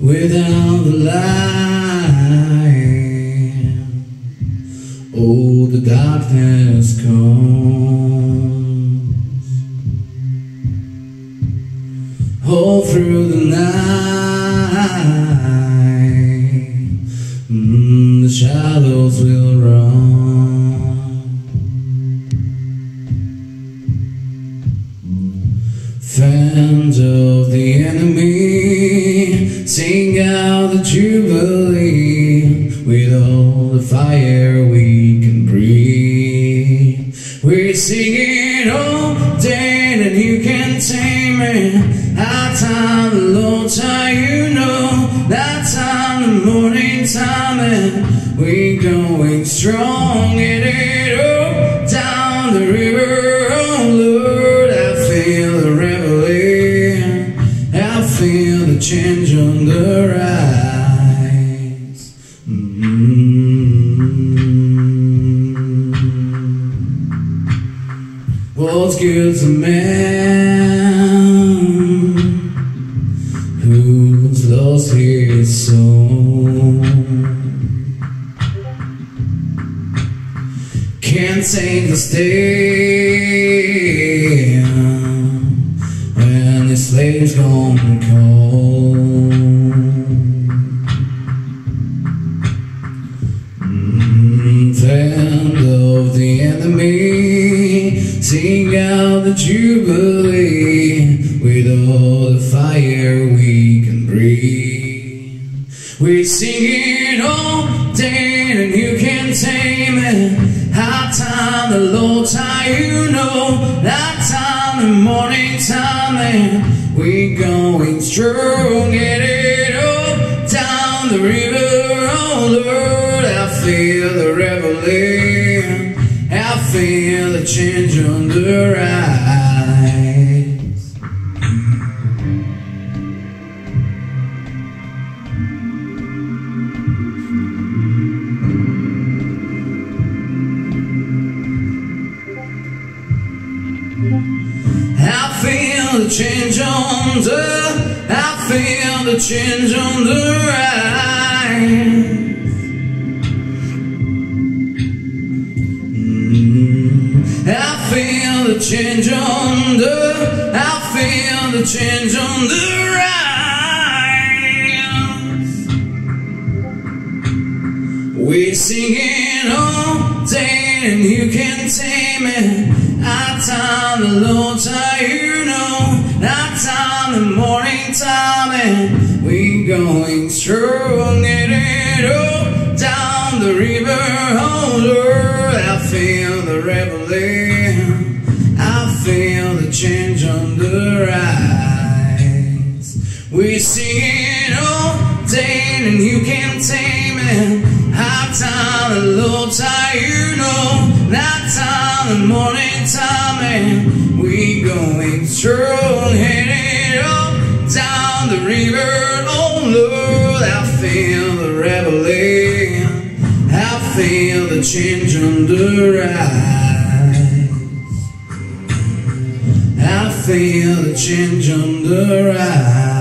Without the light, oh, the darkness comes Fans of the enemy sing out the jubilee with all the fire we can breathe. We're singing all day and you can tame it. High time, the low time, you know. That time, the morning time, and we're going strong. It What's good's a man who's lost his soul? Can't take the stand sing out the jubilee with all the fire we can breathe. We're singing all day and you can tame it. High time, the low time, you know. That time, the morning time, and we're going strong. Get it up down the river, oh Lord. I feel the reveille. Feel the change on the rise. I feel the change on the, I feel the change on the rise. The change on the, I feel the change on the rise. We're singing all day and you can tame it. High time, the low time, you know. Night time, the morning time, and we going strong. Get it up down the river, Lord. I feel the reveille. We sing it all day and you can't tame it. High time, the low time, you know. Night time, the morning time, and we going strong. Headed up down the river, oh Lord. I feel the reveille. I feel the change on the rise. I feel the change on the rise.